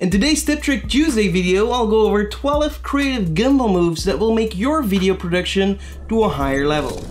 In today's Tip Trick Tuesday video, I'll go over 12 creative gimbal moves that will make your video production to a higher level.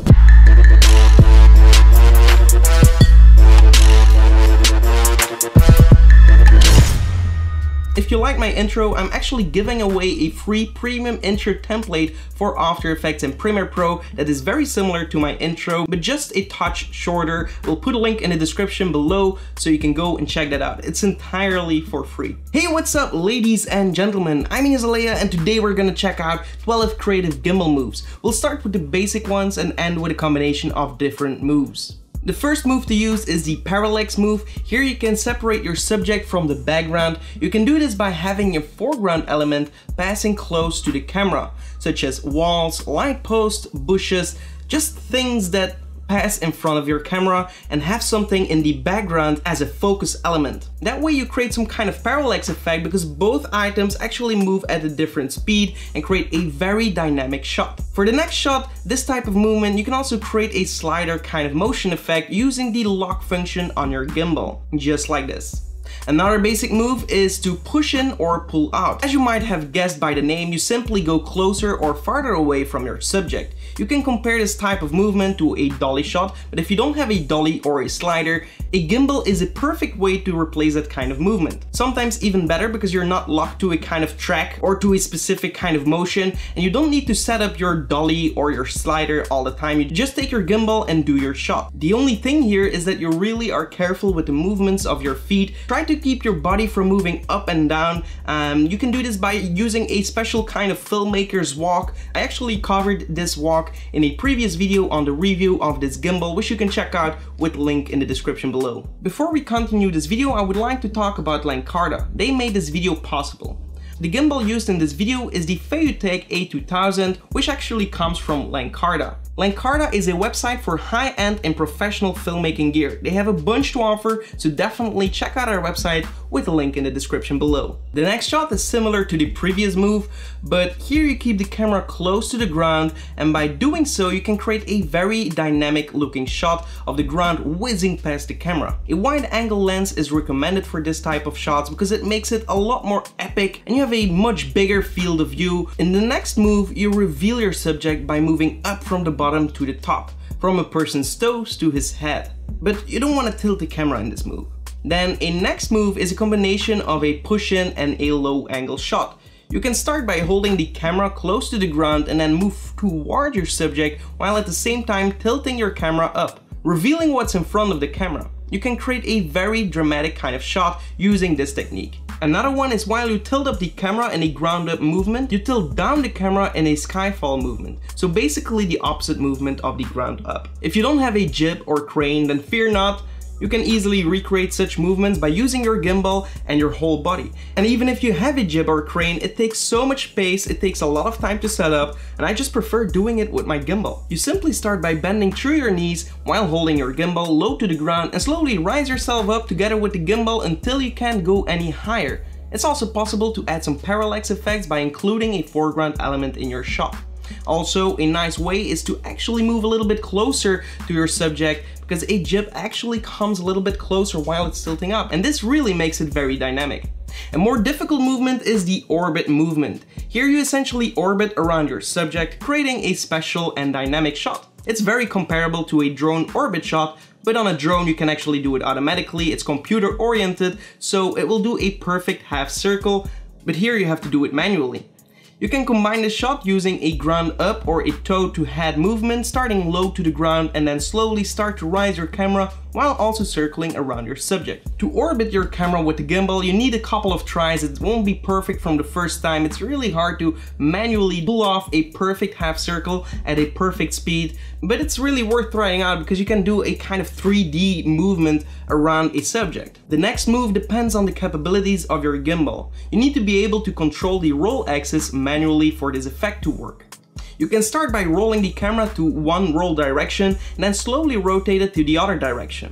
If you like my intro, I'm actually giving away a free premium intro template for After Effects and Premiere Pro that is very similar to my intro, but just a touch shorter. We'll put a link in the description below so you can go and check that out. It's entirely for free. Hey, what's up ladies and gentlemen? I'm Ignace Aleya and today we're gonna check out 12 creative gimbal moves. We'll start with the basic ones and end with a combination of different moves. The first move to use is the parallax move. Here you can separate your subject from the background. You can do this by having your foreground element passing close to the camera, such as walls, light posts, bushes, just things that pass in front of your camera and have something in the background as a focus element. That way you create some kind of parallax effect because both items actually move at a different speed and create a very dynamic shot. For the next shot, this type of movement, you can also create a slider kind of motion effect using the lock function on your gimbal, just like this. Another basic move is to push in or pull out. As you might have guessed by the name, you simply go closer or farther away from your subject. You can compare this type of movement to a dolly shot, but if you don't have a dolly or a slider, a gimbal is a perfect way to replace that kind of movement. Sometimes even better because you're not locked to a kind of track or to a specific kind of motion and you don't need to set up your dolly or your slider all the time. You just take your gimbal and do your shot. The only thing here is that you really are careful with the movements of your feet. Try to keep your body from moving up and down. Um, you can do this by using a special kind of filmmaker's walk. I actually covered this walk in a previous video on the review of this gimbal, which you can check out with link in the description below. Before we continue this video, I would like to talk about Lancarda. They made this video possible. The gimbal used in this video is the Feiyutech A2000, which actually comes from Lancarda. Lancarda is a website for high-end and professional filmmaking gear. They have a bunch to offer, so definitely check out our website with a link in the description below. The next shot is similar to the previous move, but here you keep the camera close to the ground and by doing so you can create a very dynamic looking shot of the ground whizzing past the camera. A wide angle lens is recommended for this type of shots because it makes it a lot more epic and you have a much bigger field of view. In the next move, you reveal your subject by moving up from the bottom bottom to the top, from a person's toes to his head. But you don't want to tilt the camera in this move. Then a next move is a combination of a push-in and a low angle shot. You can start by holding the camera close to the ground and then move toward your subject while at the same time tilting your camera up, revealing what's in front of the camera. You can create a very dramatic kind of shot using this technique. Another one is while you tilt up the camera in a ground up movement, you tilt down the camera in a skyfall movement. So basically the opposite movement of the ground up. If you don't have a jib or crane, then fear not, you can easily recreate such movements by using your gimbal and your whole body. And even if you have a jib or crane, it takes so much space, it takes a lot of time to set up, and I just prefer doing it with my gimbal. You simply start by bending through your knees while holding your gimbal low to the ground and slowly rise yourself up together with the gimbal until you can't go any higher. It's also possible to add some parallax effects by including a foreground element in your shot. Also, a nice way is to actually move a little bit closer to your subject because a jib actually comes a little bit closer while it's tilting up and this really makes it very dynamic. A more difficult movement is the orbit movement. Here you essentially orbit around your subject, creating a special and dynamic shot. It's very comparable to a drone orbit shot, but on a drone you can actually do it automatically, it's computer oriented, so it will do a perfect half circle, but here you have to do it manually. You can combine the shot using a ground up or a toe to head movement, starting low to the ground and then slowly start to rise your camera while also circling around your subject. To orbit your camera with the gimbal, you need a couple of tries. It won't be perfect from the first time. It's really hard to manually pull off a perfect half circle at a perfect speed, but it's really worth trying out because you can do a kind of 3D movement around a subject. The next move depends on the capabilities of your gimbal. You need to be able to control the roll axis manually for this effect to work. You can start by rolling the camera to one roll direction and then slowly rotate it to the other direction.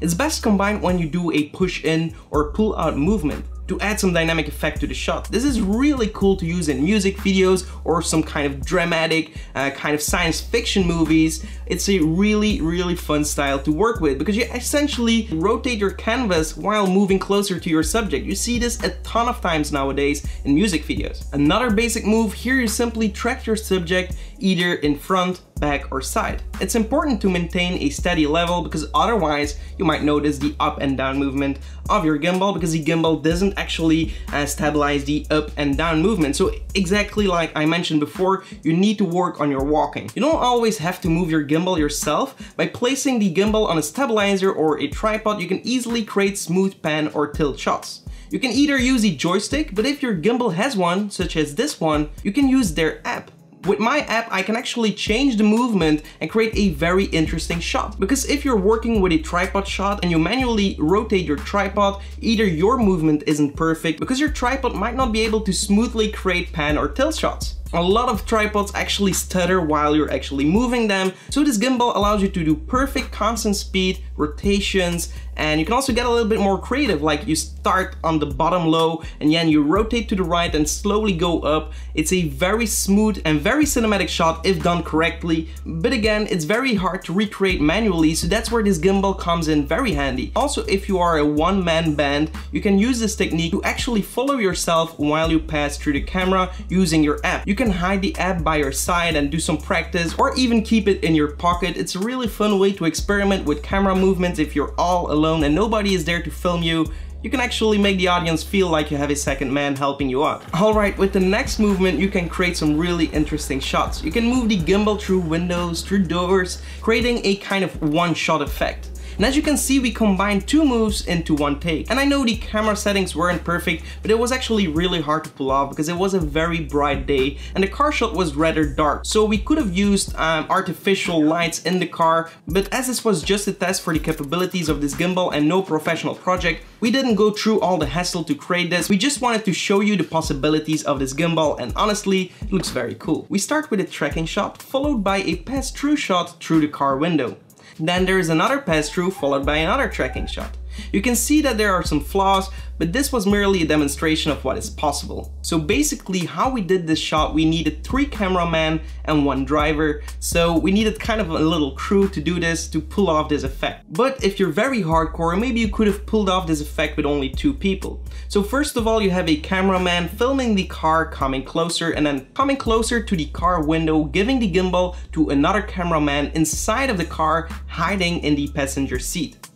It's best combined when you do a push in or pull out movement. To add some dynamic effect to the shot. This is really cool to use in music videos or some kind of dramatic uh, kind of science fiction movies. It's a really, really fun style to work with because you essentially rotate your canvas while moving closer to your subject. You see this a ton of times nowadays in music videos. Another basic move, here you simply track your subject either in front, back or side. It's important to maintain a steady level because otherwise you might notice the up and down movement of your gimbal because the gimbal doesn't actually uh, stabilize the up and down movement. So exactly like I mentioned before, you need to work on your walking. You don't always have to move your gimbal yourself. By placing the gimbal on a stabilizer or a tripod, you can easily create smooth pan or tilt shots. You can either use a joystick, but if your gimbal has one, such as this one, you can use their app. With my app, I can actually change the movement and create a very interesting shot. Because if you're working with a tripod shot and you manually rotate your tripod, either your movement isn't perfect because your tripod might not be able to smoothly create pan or tilt shots. A lot of tripods actually stutter while you're actually moving them, so this gimbal allows you to do perfect constant speed, rotations, and you can also get a little bit more creative, like you start on the bottom low and then you rotate to the right and slowly go up. It's a very smooth and very cinematic shot if done correctly, but again, it's very hard to recreate manually, so that's where this gimbal comes in very handy. Also, if you are a one-man band, you can use this technique to actually follow yourself while you pass through the camera using your app. You can hide the app by your side and do some practice or even keep it in your pocket. It's a really fun way to experiment with camera movements if you're all alone and nobody is there to film you you can actually make the audience feel like you have a second man helping you out. Alright, with the next movement you can create some really interesting shots. You can move the gimbal through windows, through doors, creating a kind of one-shot effect. And as you can see, we combined two moves into one take. And I know the camera settings weren't perfect, but it was actually really hard to pull off because it was a very bright day and the car shot was rather dark. So we could have used um, artificial lights in the car, but as this was just a test for the capabilities of this gimbal and no professional project, we didn't go through all the hassle to create this. We just wanted to show you the possibilities of this gimbal and honestly, it looks very cool. We start with a tracking shot followed by a pass-through shot through the car window. Then there is another pass-through followed by another tracking shot. You can see that there are some flaws, but this was merely a demonstration of what is possible. So basically how we did this shot, we needed three cameramen and one driver, so we needed kind of a little crew to do this to pull off this effect. But if you're very hardcore, maybe you could have pulled off this effect with only two people. So first of all, you have a cameraman filming the car coming closer and then coming closer to the car window, giving the gimbal to another cameraman inside of the car, hiding in the passenger seat.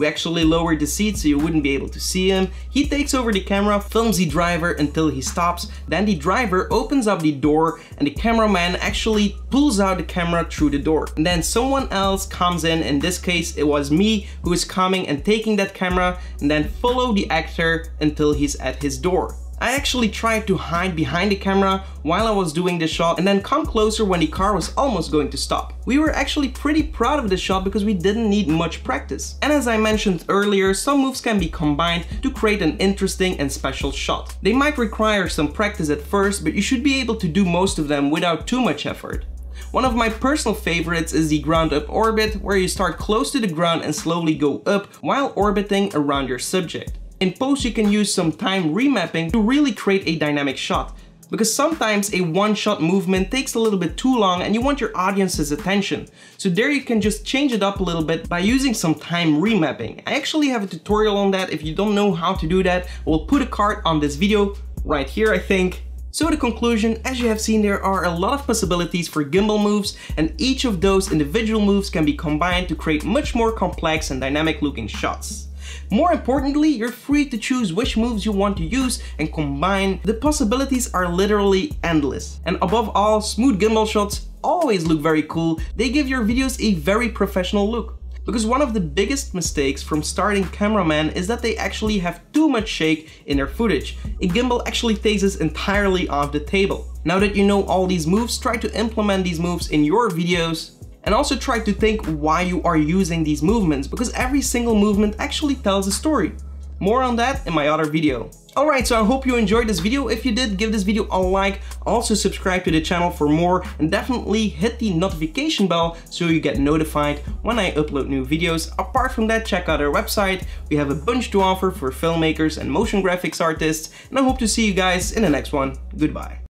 We actually lowered the seat so you wouldn't be able to see him. He takes over the camera, films the driver until he stops, then the driver opens up the door and the cameraman actually pulls out the camera through the door. And then someone else comes in, in this case it was me who is coming and taking that camera and then follow the actor until he's at his door. I actually tried to hide behind the camera while I was doing this shot and then come closer when the car was almost going to stop. We were actually pretty proud of this shot because we didn't need much practice. And as I mentioned earlier, some moves can be combined to create an interesting and special shot. They might require some practice at first, but you should be able to do most of them without too much effort. One of my personal favorites is the ground up orbit, where you start close to the ground and slowly go up while orbiting around your subject. In post you can use some time remapping to really create a dynamic shot because sometimes a one-shot movement takes a little bit too long and you want your audience's attention. So there you can just change it up a little bit by using some time remapping. I actually have a tutorial on that if you don't know how to do that. We'll put a card on this video right here I think. So the conclusion, as you have seen there are a lot of possibilities for gimbal moves and each of those individual moves can be combined to create much more complex and dynamic looking shots. More importantly, you're free to choose which moves you want to use and combine. The possibilities are literally endless. And above all, smooth gimbal shots always look very cool. They give your videos a very professional look. Because one of the biggest mistakes from starting cameraman is that they actually have too much shake in their footage. A gimbal actually takes this entirely off the table. Now that you know all these moves, try to implement these moves in your videos and also try to think why you are using these movements because every single movement actually tells a story. More on that in my other video. Alright, so I hope you enjoyed this video. If you did, give this video a like. Also subscribe to the channel for more and definitely hit the notification bell so you get notified when I upload new videos. Apart from that, check out our website. We have a bunch to offer for filmmakers and motion graphics artists. And I hope to see you guys in the next one. Goodbye.